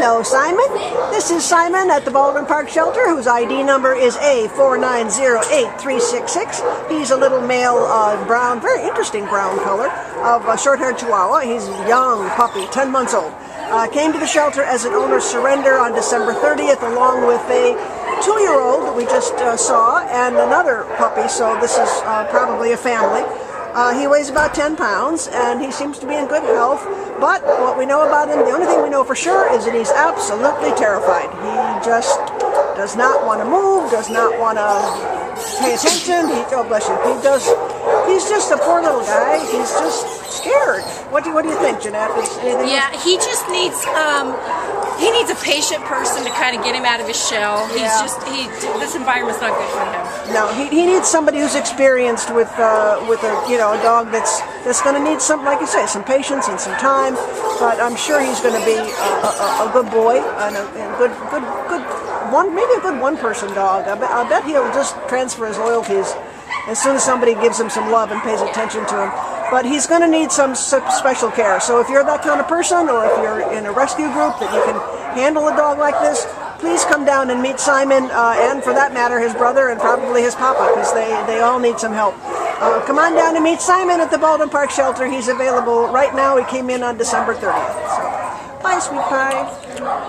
Hello, Simon. This is Simon at the Baldwin Park Shelter, whose ID number is A4908366. He's a little male uh, brown, very interesting brown color, of a short-haired Chihuahua. He's a young puppy, 10 months old. Uh, came to the shelter as an owner surrender on December 30th, along with a two-year-old that we just uh, saw and another puppy, so this is uh, probably a family. Uh, he weighs about 10 pounds and he seems to be in good health. But what we know about him, the only thing we know for sure is that he's absolutely terrified. He just does not want to move, does not want to pay attention. He, oh, bless you. He does. He's just a poor little guy. He's just scared. What do you, what do you think, Jeanette? Is yeah, he just needs um, he needs a patient person to kind of get him out of his shell. He's Yeah. just he this environment's not good for him. No, he, he needs somebody who's experienced with uh, with a you know a dog that's that's going to need some like you say some patience and some time. But I'm sure he's going to be a, a, a good boy and a, and good good good one maybe a good one person dog. I bet, I bet he'll just transfer his loyalties as soon as somebody gives him some love and pays attention to him. But he's going to need some special care. So if you're that kind of person, or if you're in a rescue group that you can handle a dog like this, please come down and meet Simon, uh, and for that matter, his brother and probably his papa, because they, they all need some help. Uh, come on down and meet Simon at the Baldwin Park Shelter. He's available right now. He came in on December 30th. So, bye, sweet pie.